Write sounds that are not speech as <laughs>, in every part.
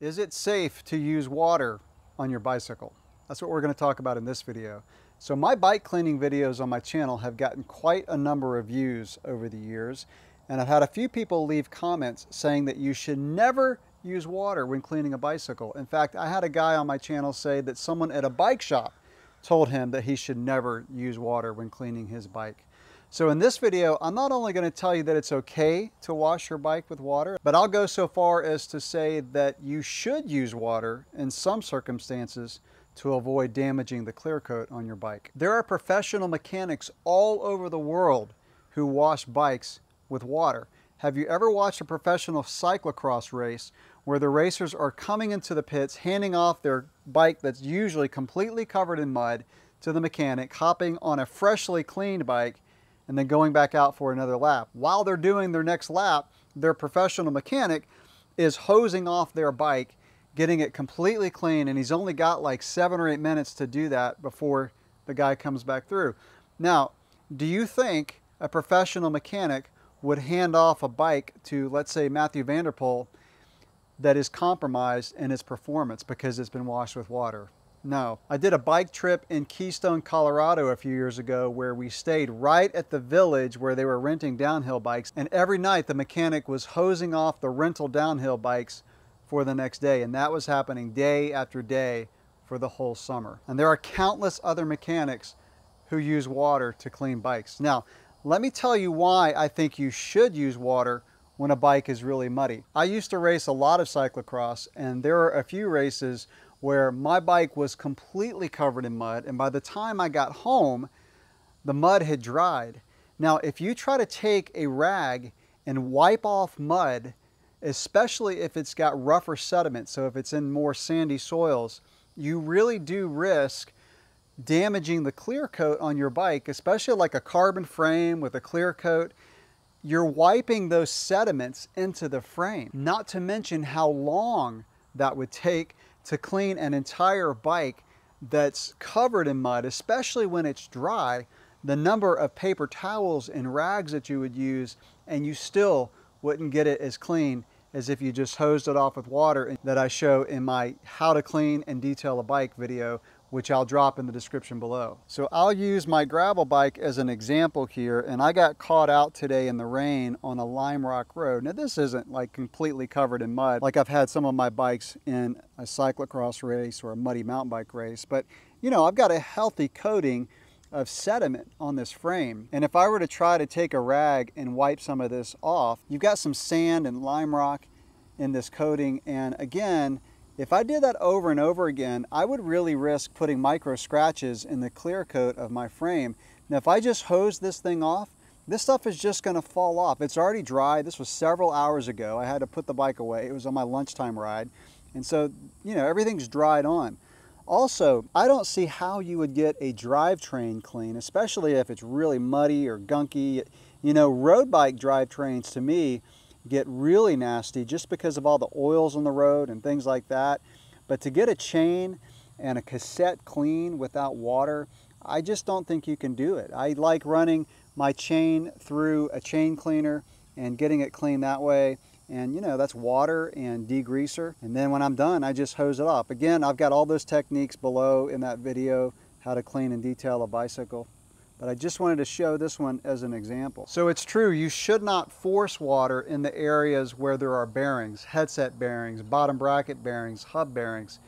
Is it safe to use water on your bicycle? That's what we're going to talk about in this video. So my bike cleaning videos on my channel have gotten quite a number of views over the years and I've had a few people leave comments saying that you should never use water when cleaning a bicycle. In fact, I had a guy on my channel say that someone at a bike shop told him that he should never use water when cleaning his bike. So in this video, I'm not only going to tell you that it's okay to wash your bike with water, but I'll go so far as to say that you should use water in some circumstances to avoid damaging the clear coat on your bike. There are professional mechanics all over the world who wash bikes with water. Have you ever watched a professional cyclocross race where the racers are coming into the pits, handing off their bike that's usually completely covered in mud to the mechanic, hopping on a freshly cleaned bike, and then going back out for another lap. While they're doing their next lap, their professional mechanic is hosing off their bike, getting it completely clean, and he's only got like seven or eight minutes to do that before the guy comes back through. Now, do you think a professional mechanic would hand off a bike to, let's say, Mathieu van der Poel that is compromised in its performance because it's been washed with water? No. I did a bike trip in Keystone, Colorado a few years ago where we stayed right at the village where they were renting downhill bikes. And every night the mechanic was hosing off the rental downhill bikes for the next day. And that was happening day after day for the whole summer. And there are countless other mechanics who use water to clean bikes. Now, let me tell you why I think you should use water when a bike is really muddy. I used to race a lot of cyclocross and there are a few races where my bike was completely covered in mud and by the time I got home the mud had dried. Now if you try to take a rag and wipe off mud especially if it's got rougher sediment so if it's in more sandy soils you really do risk damaging the clear coat on your bike especially like a carbon frame with a clear coat you're wiping those sediments into the frame not to mention how long that would take to clean an entire bike that's covered in mud, especially when it's dry, the number of paper towels and rags that you would use and you still wouldn't get it as clean as if you just hosed it off with water that I show in my how to clean and detail a bike video which I'll drop in the description below. So I'll use my gravel bike as an example here, and I got caught out today in the rain on a lime rock road. Now this isn't like completely covered in mud, like I've had some of my bikes in a cyclocross race or a muddy mountain bike race, but you know, I've got a healthy coating of sediment on this frame. And if I were to try to take a rag and wipe some of this off, you've got some sand and lime rock in this coating. And again, if I did that over and over again, I would really risk putting micro scratches in the clear coat of my frame. Now, if I just hose this thing off, this stuff is just gonna fall off. It's already dry. This was several hours ago. I had to put the bike away. It was on my lunchtime ride. And so, you know, everything's dried on. Also, I don't see how you would get a drivetrain clean, especially if it's really muddy or gunky. You know, road bike drivetrains to me get really nasty just because of all the oils on the road and things like that. But to get a chain and a cassette clean without water, I just don't think you can do it. I like running my chain through a chain cleaner and getting it clean that way. And you know, that's water and degreaser. And then when I'm done, I just hose it off. Again, I've got all those techniques below in that video, how to clean and detail a bicycle but I just wanted to show this one as an example. So it's true, you should not force water in the areas where there are bearings, headset bearings, bottom bracket bearings, hub bearings,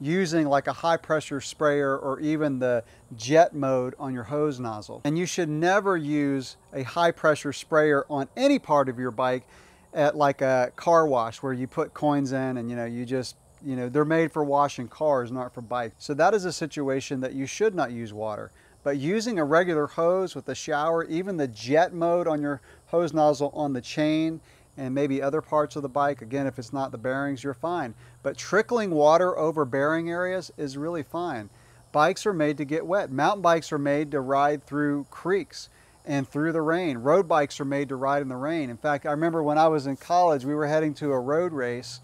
using like a high pressure sprayer or even the jet mode on your hose nozzle. And you should never use a high pressure sprayer on any part of your bike at like a car wash where you put coins in and you know, you just you know, they're made for washing cars, not for bikes. So that is a situation that you should not use water. But using a regular hose with the shower, even the jet mode on your hose nozzle on the chain and maybe other parts of the bike, again, if it's not the bearings, you're fine. But trickling water over bearing areas is really fine. Bikes are made to get wet. Mountain bikes are made to ride through creeks and through the rain. Road bikes are made to ride in the rain. In fact, I remember when I was in college, we were heading to a road race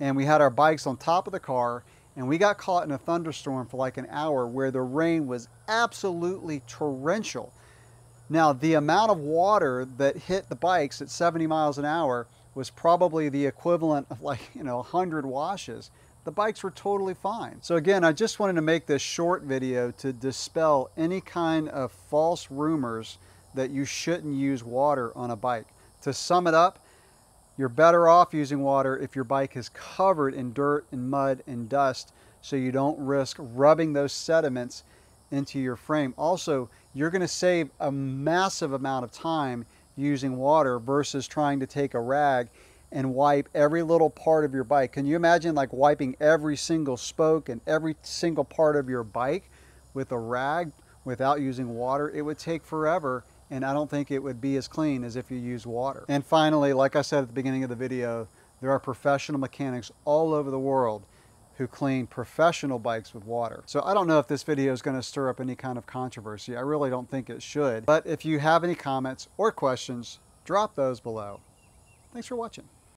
and we had our bikes on top of the car and we got caught in a thunderstorm for like an hour where the rain was absolutely torrential. Now, the amount of water that hit the bikes at 70 miles an hour was probably the equivalent of like, <laughs> you know, 100 washes, the bikes were totally fine. So again, I just wanted to make this short video to dispel any kind of false rumors that you shouldn't use water on a bike. To sum it up, you're better off using water if your bike is covered in dirt and mud and dust so you don't risk rubbing those sediments into your frame. Also, you're going to save a massive amount of time using water versus trying to take a rag and wipe every little part of your bike. Can you imagine like wiping every single spoke and every single part of your bike with a rag without using water? It would take forever and I don't think it would be as clean as if you use water. And finally, like I said at the beginning of the video, there are professional mechanics all over the world who clean professional bikes with water. So I don't know if this video is going to stir up any kind of controversy. I really don't think it should. But if you have any comments or questions, drop those below. Thanks for watching.